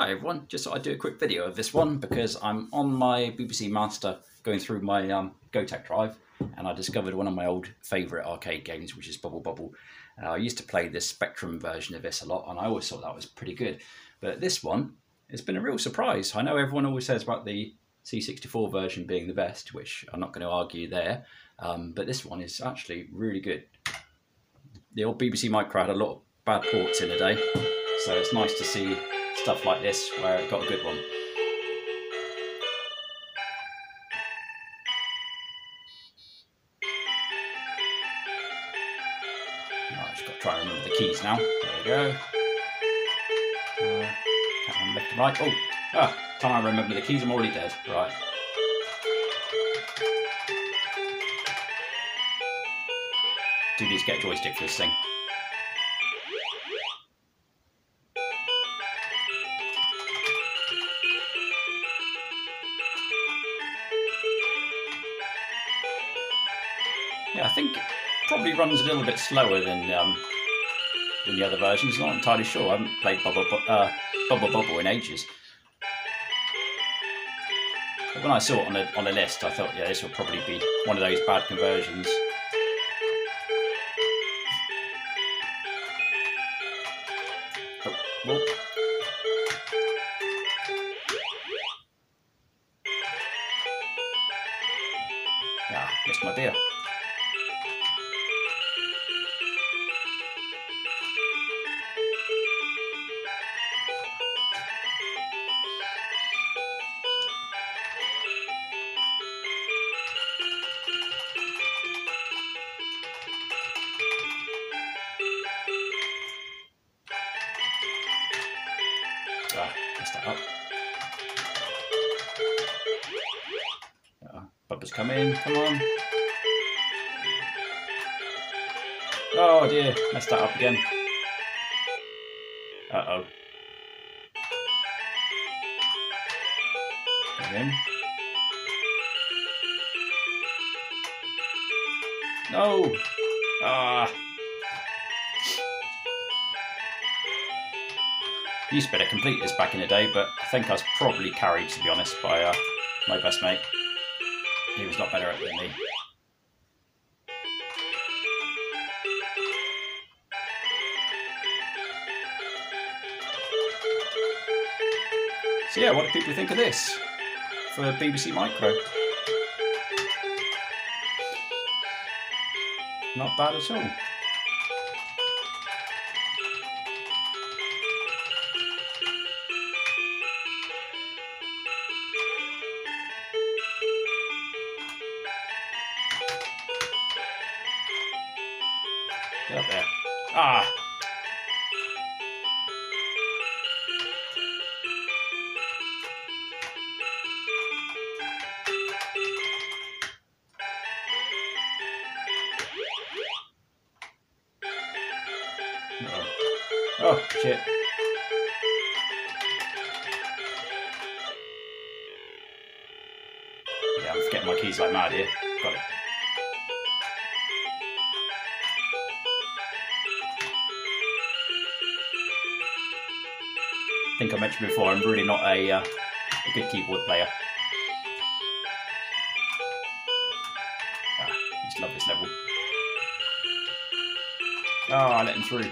Hi everyone, just thought I'd do a quick video of this one because I'm on my BBC Master going through my um, Gotek drive and I discovered one of my old favourite arcade games which is Bubble Bobble. Uh, I used to play this Spectrum version of this a lot and I always thought that was pretty good. But this one, it's been a real surprise. I know everyone always says about the C64 version being the best, which I'm not going to argue there, um, but this one is actually really good. The old BBC Micro had a lot of bad ports in a day, so it's nice to see stuff like this where it got a good one. Right, just got to try and remember the keys now. There we go. Uh, left and right. Oh, ah, time I remember the keys, I'm already dead. Right. Do need to get a joystick for this thing. I think it probably runs a little bit slower than um, than the other versions. Not entirely sure. I haven't played Bubble, uh, Bubble Bobble in ages. But when I saw it on a, on a list, I thought, yeah, this will probably be one of those bad conversions. Oh, whoop. Ah, missed my beer. Messed that up. Uh, Bubba's come in, come on. Oh dear, messed that up again. Uh oh. In. No! Ah! Used to be able to complete this back in the day, but I think I was probably carried, to be honest, by uh, my best mate. He was not better at it than me. So yeah, what do people think of this for BBC Micro? Not bad at all. Up there. Ah! Oh, shit. Yeah, I'm forgetting my keys like mad here. Think I mentioned before, I'm really not a, uh, a good keyboard player. Ah, just love this level. Oh, I let him through.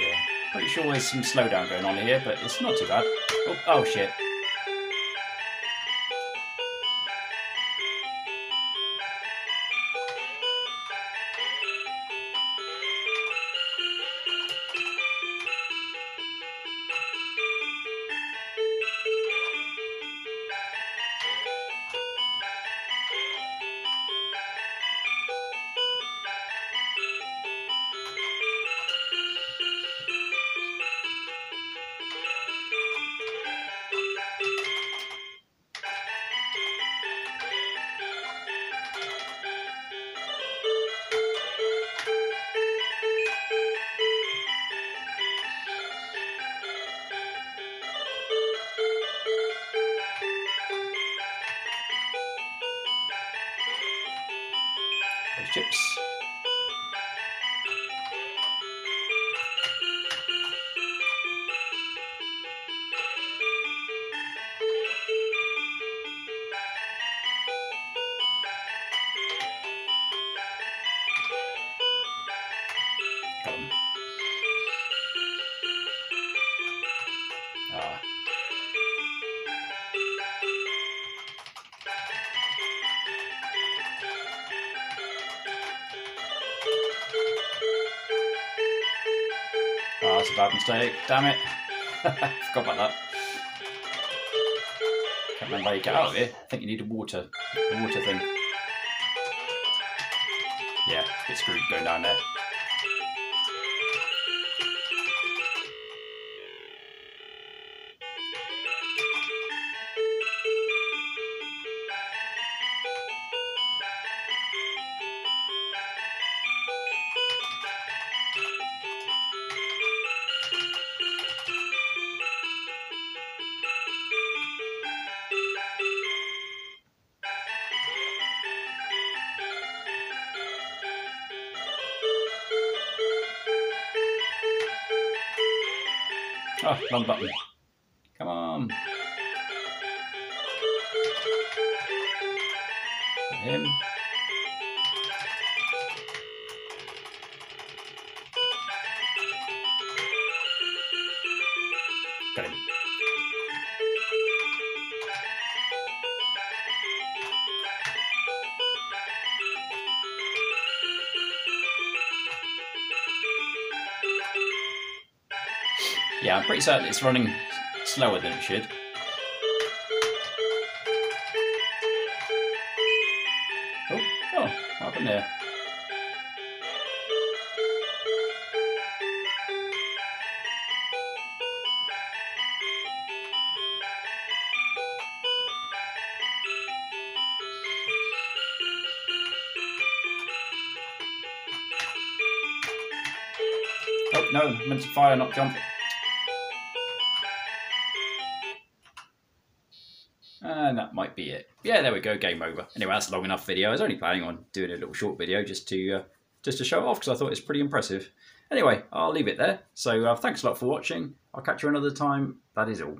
Yeah, pretty sure there's some slowdown going on here, but it's not too bad. Oh, oh shit. those chips. A bad mistake. Damn it. Forgot about that. Can't remember how you get out of here. I think you need a water, a water thing. Yeah, get screwed going down there. Oh, wrong button. Come on. Him. Yeah, I'm pretty certain it's running slower than it should. Oh, oh, what happened there? Oh, no, meant to fire, not jump. And that might be it. Yeah, there we go, game over. Anyway, that's a long enough video. I was only planning on doing a little short video just to uh, just to show off because I thought it's pretty impressive. Anyway, I'll leave it there. So uh, thanks a lot for watching. I'll catch you another time. That is all.